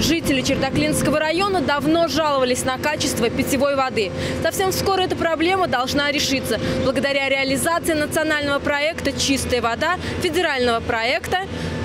Жители Чердаклинского района давно жаловались на качество питьевой воды. Совсем скоро эта проблема должна решиться благодаря реализации национального проекта «Чистая вода», федерального проекта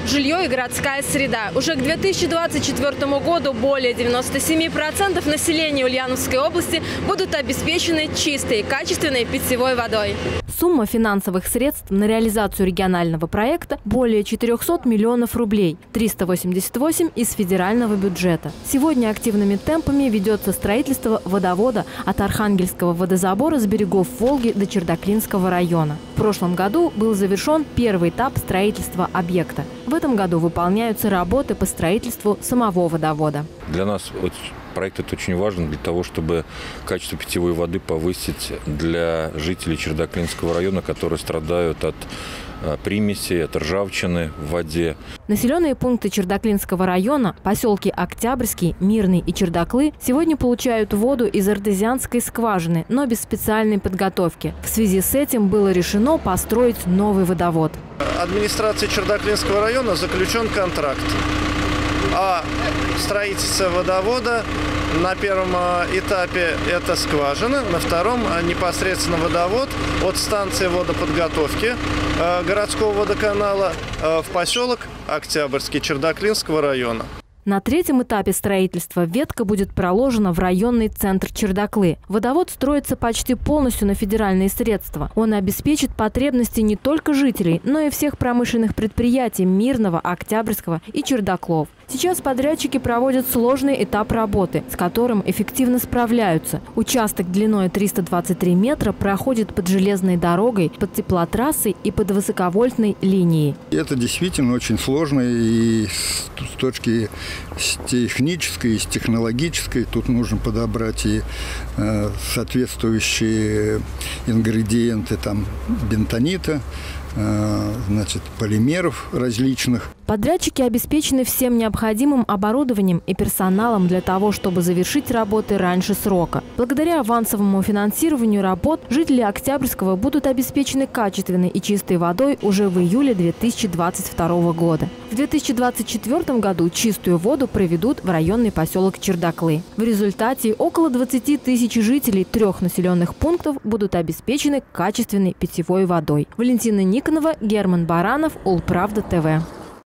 жилье и городская среда. Уже к 2024 году более 97% населения Ульяновской области будут обеспечены чистой качественной питьевой водой. Сумма финансовых средств на реализацию регионального проекта более 400 миллионов рублей, 388 из федерального бюджета. Сегодня активными темпами ведется строительство водовода от Архангельского водозабора с берегов Волги до Чердаклинского района. В прошлом году был завершен первый этап строительства объекта. В этом году выполняются работы по строительству самого водовода. Для нас проект это очень важен для того, чтобы качество питьевой воды повысить для жителей Чердаклинского района, которые страдают от э, примесей, от ржавчины в воде. Населенные пункты Чердаклинского района, поселки Октябрьский, Мирный и Чердаклы сегодня получают воду из артезианской скважины, но без специальной подготовки. В связи с этим было решено построить новый водовод. Администрации Чердаклинского района заключен контракт о строительстве водовода. На первом э, этапе это скважина, на втором э, непосредственно водовод от станции водоподготовки э, городского водоканала в поселок Октябрьский Чердаклинского района. На третьем этапе строительства ветка будет проложена в районный центр Чердаклы. Водовод строится почти полностью на федеральные средства. Он обеспечит потребности не только жителей, но и всех промышленных предприятий Мирного, Октябрьского и Чердаклов. Сейчас подрядчики проводят сложный этап работы, с которым эффективно справляются. Участок длиной 323 метра проходит под железной дорогой, под теплотрассой и под высоковольтной линией. Это действительно очень сложно и с точки технической, и с технологической тут нужно подобрать и э, соответствующие ингредиенты там бентонита, значит, полимеров различных. Подрядчики обеспечены всем необходимым оборудованием и персоналом для того, чтобы завершить работы раньше срока. Благодаря авансовому финансированию работ жители Октябрьского будут обеспечены качественной и чистой водой уже в июле 2022 года. В 2024 году чистую воду проведут в районный поселок Чердаклы. В результате около 20 тысяч жителей трех населенных пунктов будут обеспечены качественной питьевой водой. Валентина Никонова, Герман Баранов, Улправда ТВ.